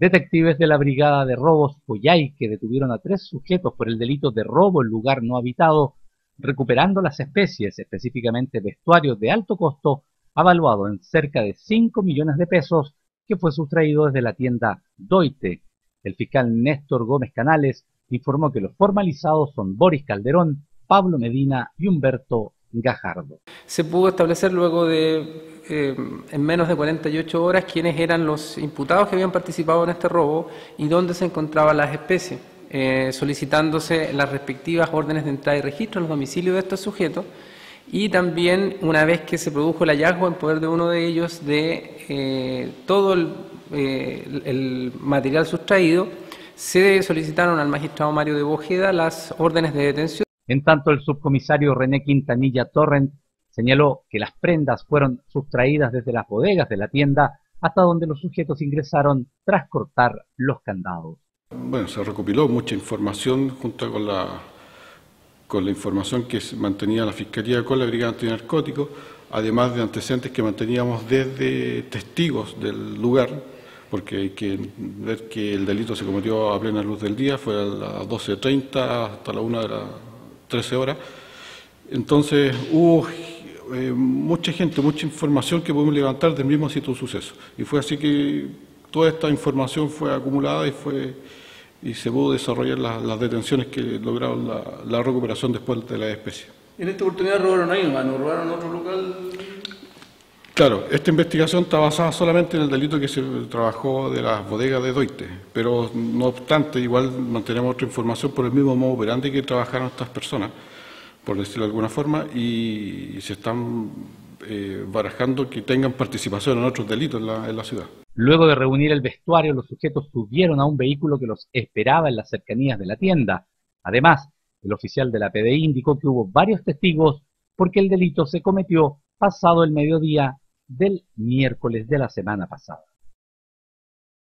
Detectives de la Brigada de Robos que detuvieron a tres sujetos por el delito de robo en lugar no habitado, recuperando las especies, específicamente vestuarios de alto costo, avaluado en cerca de 5 millones de pesos, que fue sustraído desde la tienda Doite. El fiscal Néstor Gómez Canales informó que los formalizados son Boris Calderón, Pablo Medina y Humberto Gajardo. Se pudo establecer luego de eh, en menos de 48 horas quiénes eran los imputados que habían participado en este robo y dónde se encontraban las especies, eh, solicitándose las respectivas órdenes de entrada y registro en los domicilios de estos sujetos y también una vez que se produjo el hallazgo en poder de uno de ellos de eh, todo el, material sustraído, se solicitaron al magistrado Mario de Bojeda las órdenes de detención. En tanto, el subcomisario René Quintanilla Torrent Señaló que las prendas fueron sustraídas desde las bodegas de la tienda hasta donde los sujetos ingresaron tras cortar los candados. Bueno, se recopiló mucha información junto con la, con la información que mantenía la Fiscalía con la Brigada Antinarcóticos, además de antecedentes que manteníamos desde testigos del lugar, porque hay que ver que el delito se cometió a plena luz del día, fue a las 12.30 hasta la 1 de las 13 horas. Entonces hubo eh, mucha gente, mucha información que podemos levantar del mismo sitio de suceso. Y fue así que toda esta información fue acumulada y fue y se pudo desarrollar las detenciones que lograron la, recuperación después de la especie. En esta oportunidad robaron ahí, ¿no robaron otro local. Claro, esta investigación está basada solamente en el delito que se trabajó de las bodegas de Doite, pero no obstante, igual mantenemos otra información por el mismo modo operante que trabajaron estas personas por decirlo de alguna forma, y se están eh, barajando que tengan participación en otros delitos en la, en la ciudad. Luego de reunir el vestuario, los sujetos subieron a un vehículo que los esperaba en las cercanías de la tienda. Además, el oficial de la PDI indicó que hubo varios testigos porque el delito se cometió pasado el mediodía del miércoles de la semana pasada.